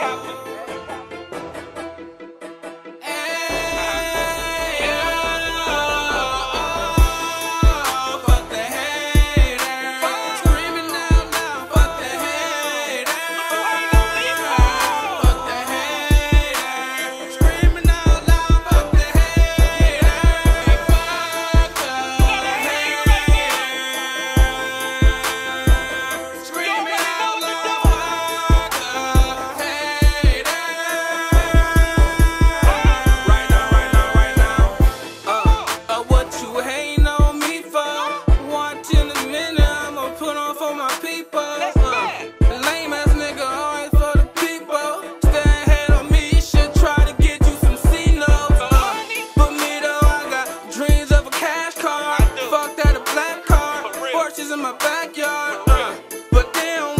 captain. bitches in my backyard, uh, but they don't